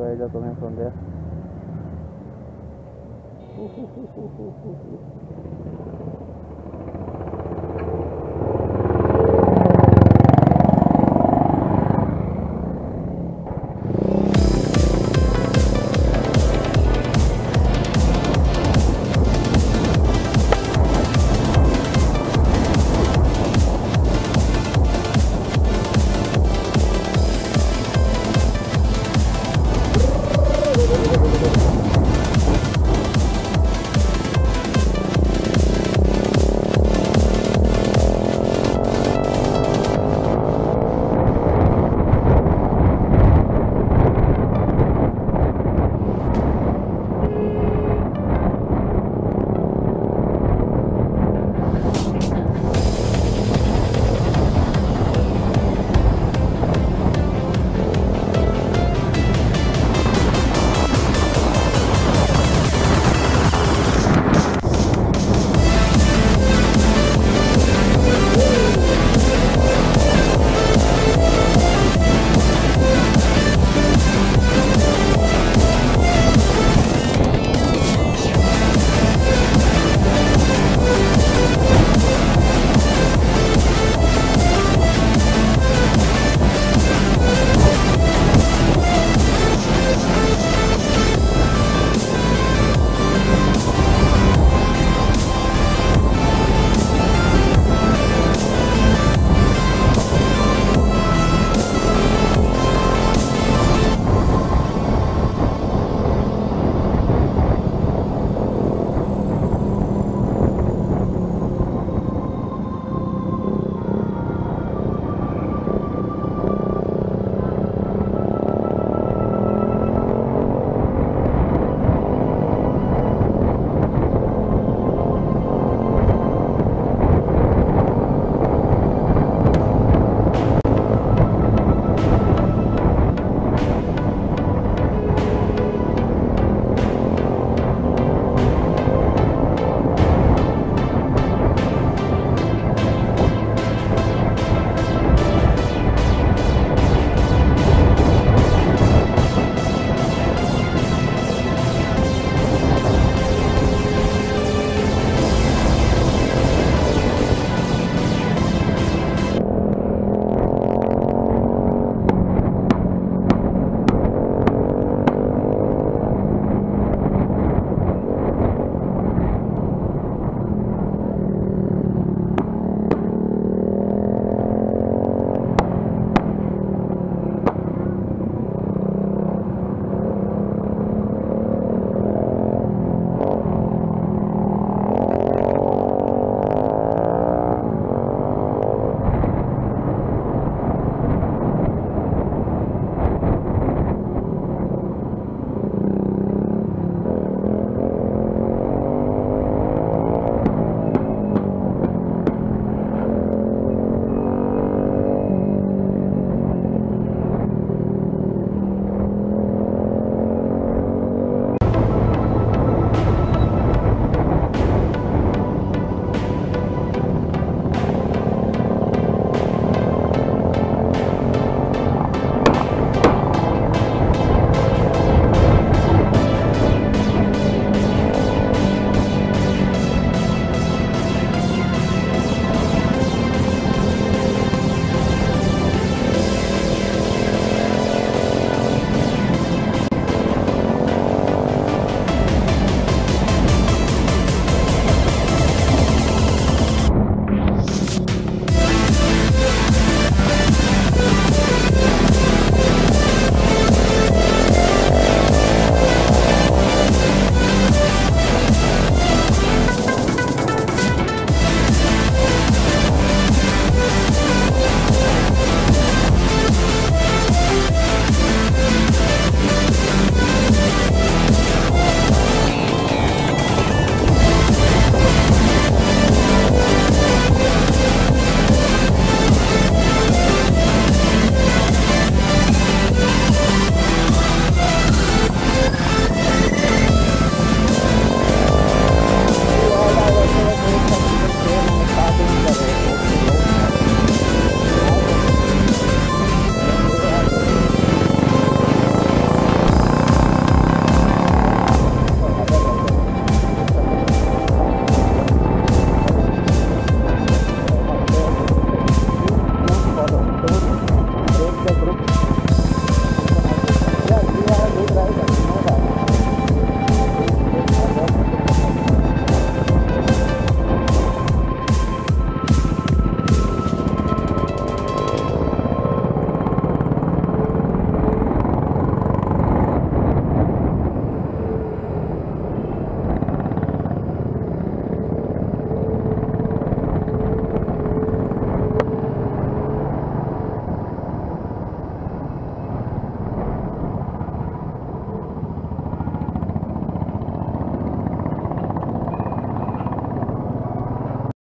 chicos, ahí ya comienzo a ondear.